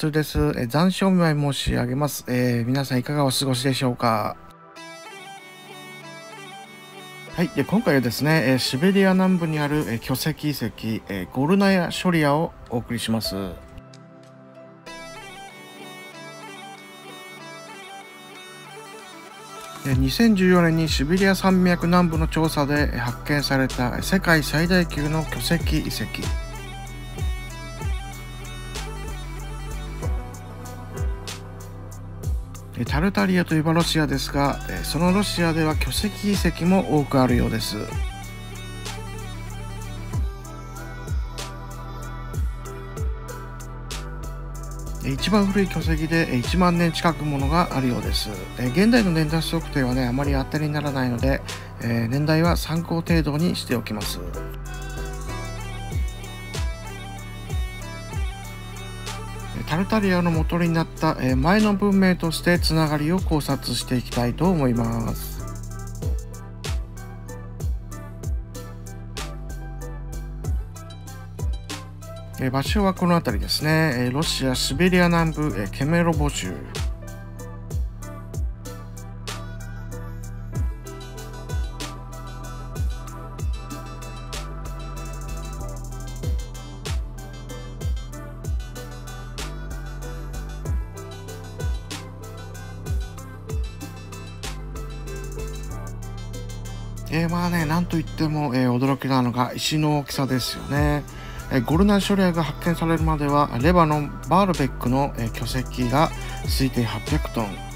どうも、つです。え、残暑お見舞い申し上げます、えー、皆さんいかがお過ごしでしょうか？はい。で、今回はですね、えー、シベリア南部にある、えー、巨石遺跡、えー、ゴルナヤ・ショリアをお送りします。2014年にシベリア山脈南部の調査で発見された世界最大級の巨石遺跡。タルタリアといえばロシアですがそのロシアでは巨石遺跡も多くあるようです。一番古い巨石で1万年近くものがあるようです。現代の年代測定はねあまり当たりにならないので年代は参考程度にしておきます。タルタリアの元になった前の文明としてつながりを考察していきたいと思います。場所はこの辺りですね。ロシア・シベリア南部ケメロボ州。えー、まあね、なんといっても、えー、驚きなのが石の大きさですよね。えー、ゴルナーショレアが発見されるまでは、レバノン・バールベックの、え巨石が推定800トン。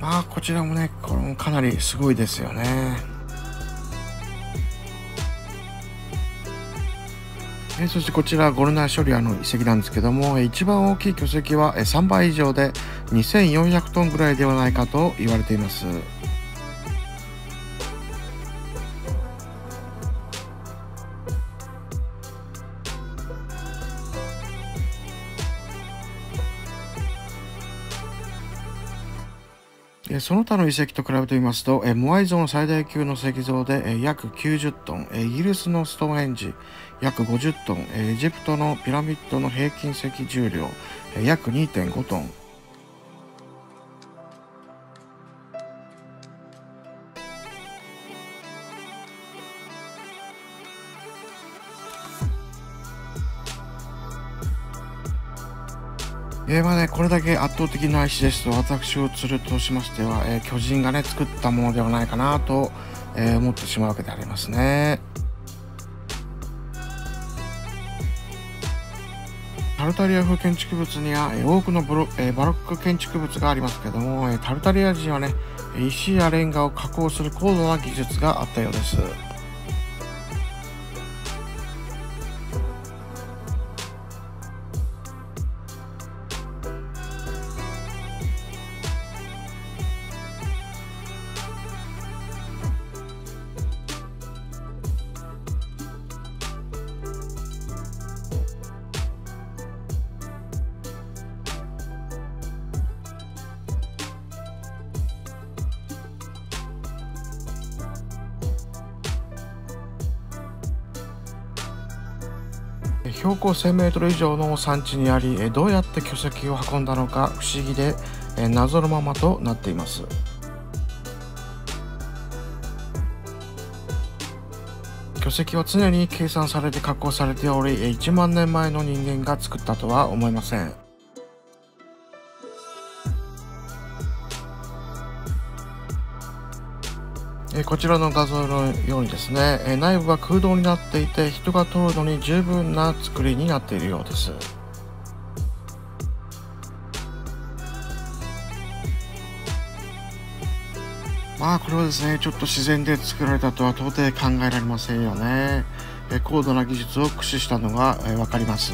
まあ、こちらもね、これもかなりすごいですよね。えそしてこちらゴルナーショリアの遺跡なんですけども一番大きい巨石は3倍以上で2400トンぐらいではないかと言われています。その他の遺跡と比べてみますと、モアイ像の最大級の石像で約90トン、イギリスのストーンヘンジ約50トン、エジプトのピラミッドの平均石重量約2.5トン、えー、まあね、これだけ圧倒的な石ですと、私を釣るとしましては、えー、巨人がね、作ったものではないかなと、えー、思ってしまうわけでありますね。タルタリア風建築物には、多くのブロ、えバロック建築物がありますけども、えタルタリア人はね、石やレンガを加工する高度な技術があったようです。標高 1000m 以上の山地にありどうやって巨石を運んだのか不思議で謎のままとなっています。巨石は常に計算されて加工されており1万年前の人間が作ったとは思えません。えこちらの画像のようにですね、え内部は空洞になっていて人が通るのに十分な作りになっているようです。まあこれはですね、ちょっと自然で作られたとは到底考えられませんよね。高度な技術を駆使したのが、分かります。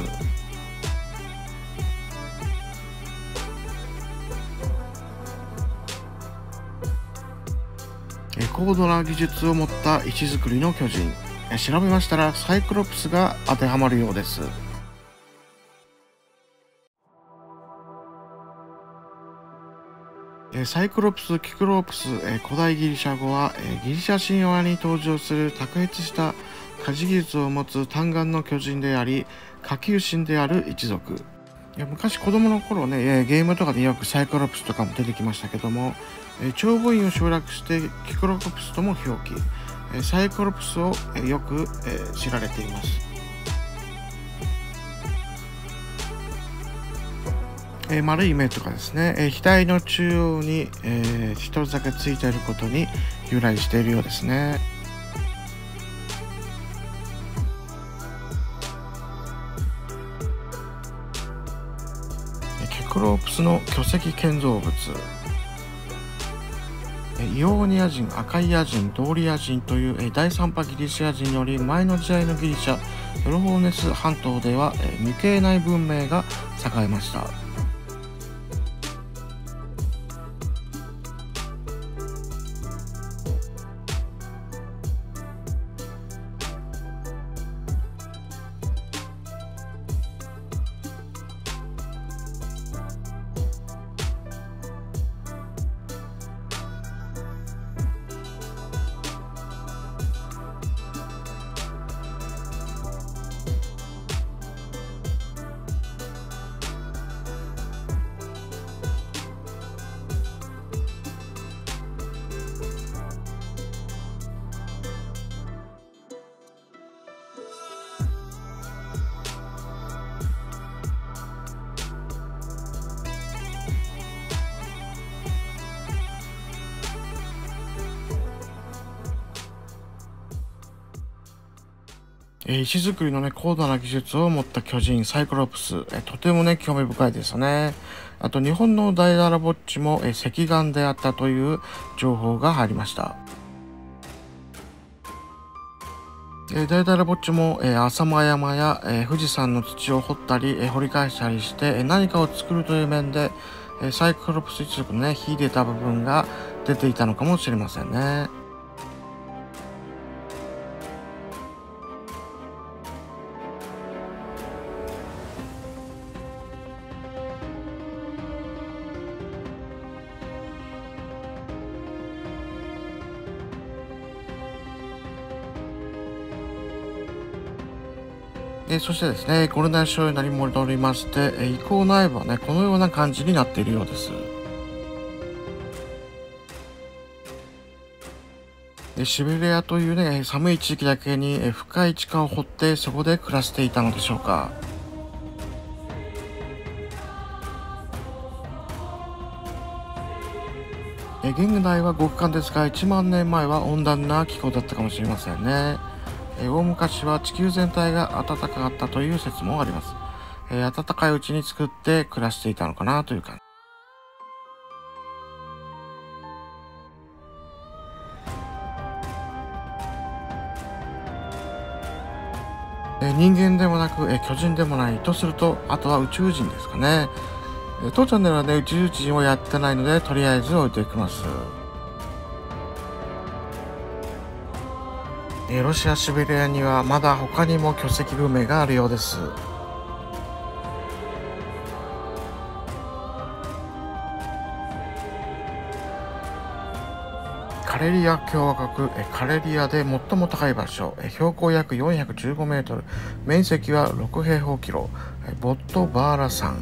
高度な技術を持った石造りの巨人。調べましたらサイクロプスが当てはまるようです。サイクロプス、キクロプス、古代ギリシャ語はギリシャ神話に登場する卓越した家事技術を持つ単眼の巨人であり下級神である一族。いや昔子供の頃ねゲームとかでよくサイクロプスとかも出てきましたけども長母院を省略してキクロコプスとも表記。サイクロプスをよく知られています。え丸い目とかですね、え額の中央に、えー、一つだけついていることに由来しているようですね。クロープスの巨石建造物イオーニア人、アカイア人、ドーリア人という第3波ギリシア人により前の時代のギリシャ、ペロフォーネス半島では未形内文明が栄えました。え石造りのね、高度な技術を持った巨人、サイクロプス、えとてもね、興味深いですね。あと、日本のダイダラボッチも、え石岩であったという情報が入りました。えダイダラボッチも、え浅間山や、え富士山の土を掘ったり、え掘り返したりして、え何かを作るという面で、えサイクロプス一族のね、秀でた部分が出ていたのかもしれませんね。えー、そしてですね、コロナ症になり戻りまして、えー、移行内部はね、このような感じになっているようです。でシベリアというね、寒い地域だけに深い地下を掘ってそこで暮らしていたのでしょうか。現代は極寒ですが1万年前は温暖な気候だったかもしれませんね。え大昔は地球全体が暖かかったという説もあります。えー、暖かいうちに作って暮らしていたのかなという感じ。え人間でもなく、え巨人でもないとすると、あとは宇宙人ですかね。え当チャンネルはね、宇宙人をやってないので、とりあえず置いておきます。ロシア・シベリアにはまだ他にも巨石文明があるようです。カレリア共和国カレリアで最も高い場所標高約415メートル面積は6平方キロボットバーラ山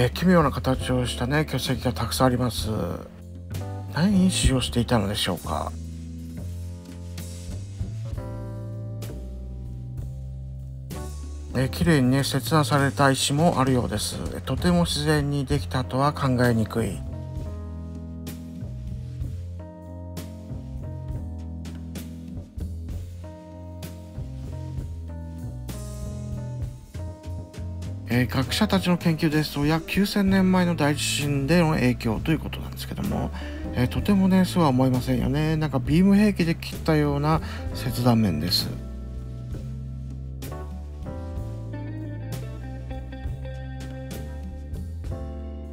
えー、奇妙な形をしたね巨石がたくさんあります。何に使用していたのでしょうか？えー、綺麗にね切断された石もあるようです。とても自然にできたとは考えにくい。えー、学者たちの研究ですと約9000年前の大地震での影響ということなんですけども、えー、とてもねそうは思いませんよね。なんかビーム兵器で切ったような切断面です。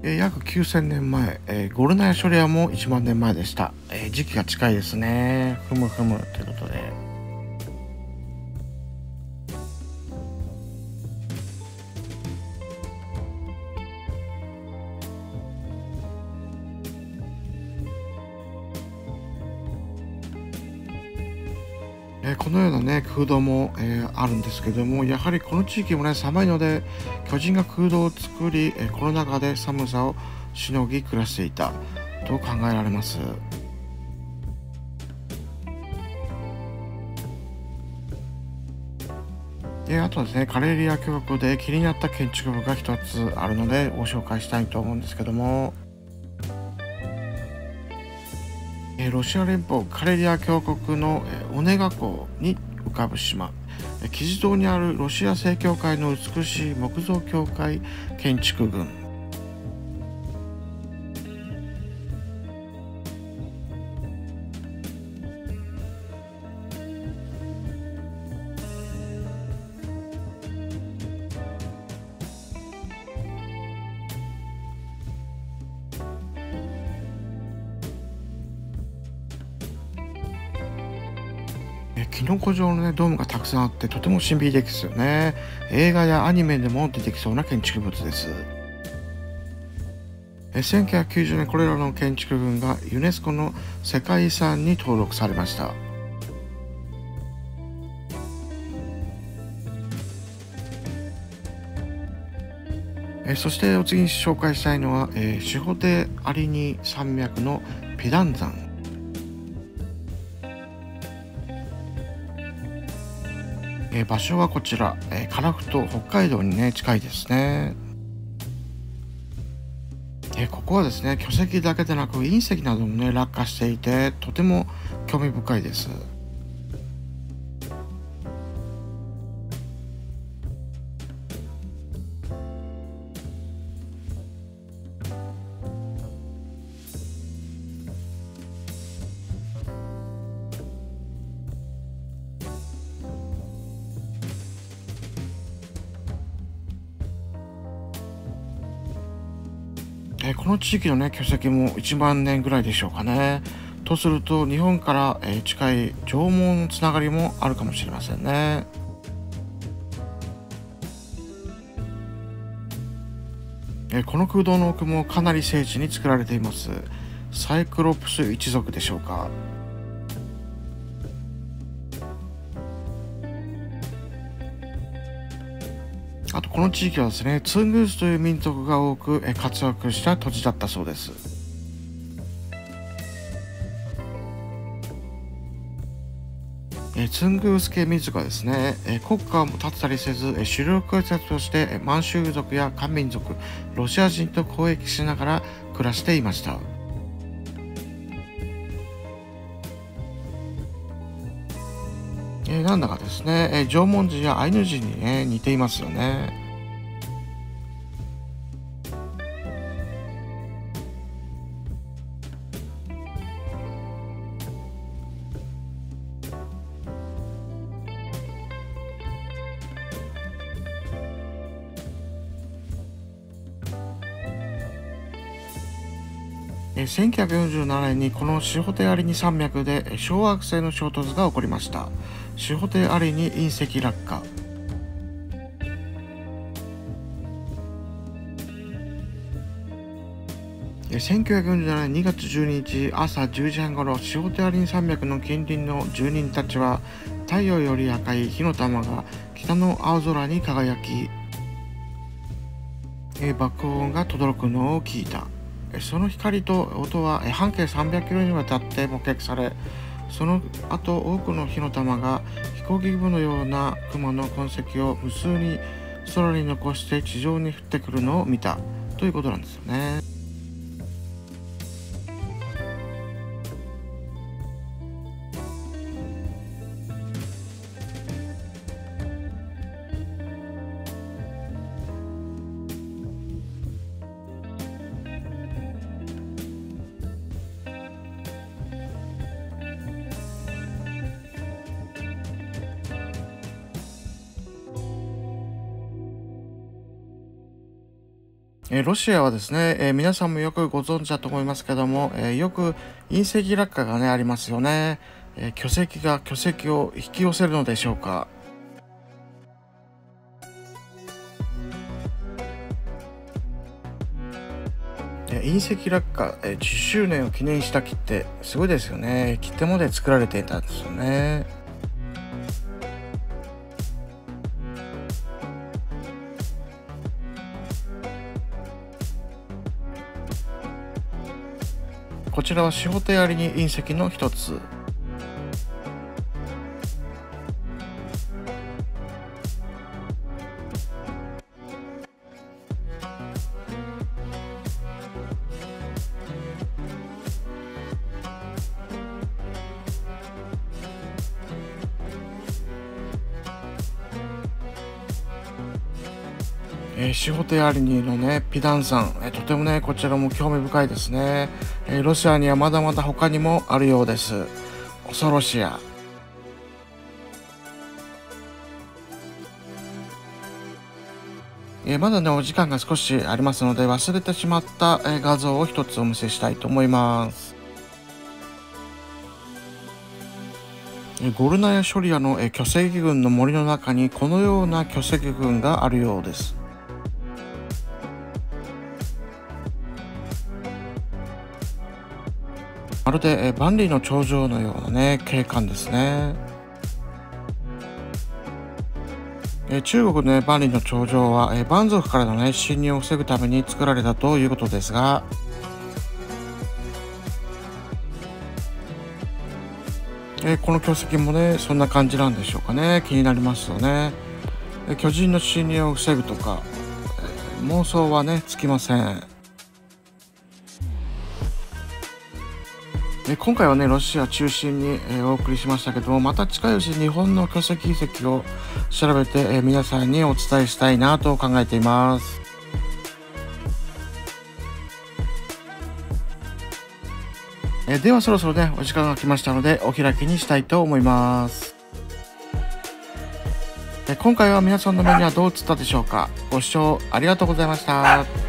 え約9000年前、えー、ゴルナヤショリアも1万年前でした、えー、時期が近いですね。ふむふむということで。のようなね空洞も、えー、あるんですけどもやはりこの地域もね寒いので巨人が空洞を作り、えこの中で寒さをしのぎ暮らしていたと考えられます。であとですねカレリア共和国で気になった建築物が一つあるのでご紹介したいと思うんですけどもえロシア連邦カレリア共和国のオネガ港に浮かぶ島。キジ島にあるロシア正教会の美しい木造教会建築群。キノコ状のねドームがたくさんあってとても神秘的ですよね。映画やアニメでも出てきそうな建築物です。1990年これらの建築群がユネスコの世界遺産に登録されました。そしてお次に紹介したいのは、えー、シホテアリニ山脈のピダン山。えー、場所はこちら、えー、樺太北海道にね近いですね、えー、ここはですね巨石だけでなく隕石などもね落下していてとても興味深いです。えこの地域のね巨石も1万年ぐらいでしょうかね。とすると日本から、え近い縄文のつながりもあるかもしれませんね。えこの空洞の奥もかなり精緻に作られています。サイクロプス一族でしょうか。とこの地域はですねツングースという民族が多く活躍した土地だったそうですえツングース系民族はですね、え国家を建てたりせず、え主力説として、え満州族や漢民族、ロシア人と交易しながら暮らしていました。なんだかですね、えー、縄文人やアイヌ人にね、似ていますよね。1947年にこのシホテアリニ山脈で小惑星の衝突が起こりました。シホテアリニ隕石落下1947年2月12日朝10時半ごろシホテアリン山脈の近隣の住人たちは太陽より赤い火の玉が北の青空に輝き爆音が轟くのを聞いたその光と音は半径300キロにわたって目撃されその後多くの火の玉が飛行機雲のような雲の痕跡を無数に空に残して地上に降ってくるのを見たということなんですよね。えロシアはですね、え皆さんもよくご存知だと思いますけども、えよく隕石落下がねありますよね、え巨石が巨石を引き寄せるのでしょうか。隕石落下10周年を記念した木ってすごいですよね。切手まで作られていたんですよね。ちらはシホテアリニ隕石の一つ。えー、シホテアリニのね、ピダン山、えー、とてもね、こちらも興味深いですね、え、ロシアにはまだまだ他にもあるようです。恐ろしや。え、まだね、お時間が少しありますので、忘れてしまった、え画像を一つお見せしたいと思います。えゴルナヤ・ショリアの、え巨石群の森の中にこのような巨石群があるようです。るで、え万里の長城のようなね景観ですね、え中国の、ね、万里の長城は、え蛮族からの、ね、侵入を防ぐために作られたということですがえこの巨石もねそんな感じなんでしょうかね。気になりますよね、え巨人の侵入を防ぐとか、え妄想はねつきません。え今回はね、ロシア中心に、えお送りしましたけども、また近いうち日本の巨石遺跡を調べて、え皆さんにお伝えしたいなと考えています。えではそろそろね、お時間が来ましたので、お開きにしたいと思います。え今回は皆さんの目にはどう映ったでしょうかご視聴ありがとうございました。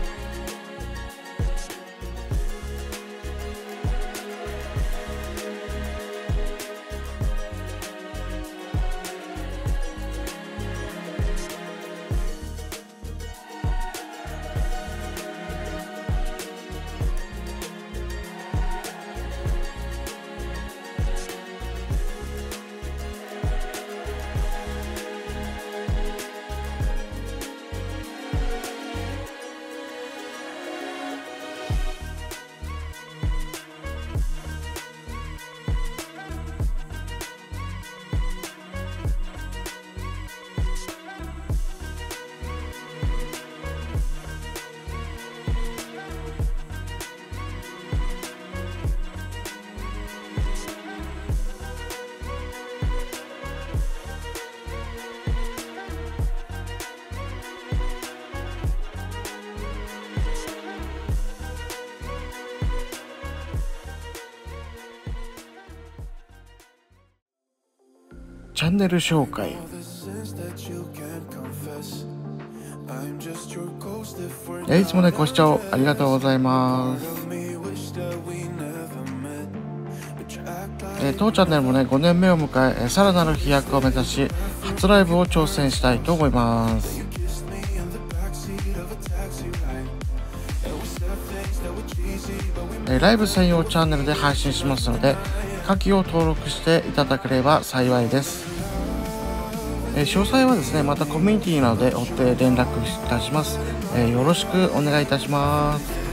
ンネル紹介。いつもねご視聴ありがとうございます。え当チャンネルもね5年目を迎えさらなる飛躍を目指し初ライブを挑戦したいと思います。えライブ専用チャンネルで配信しますので下記を登録していただければ幸いです。え詳細はですね、またコミュニティなどで追って連絡いたします。えよろしくお願いいたします。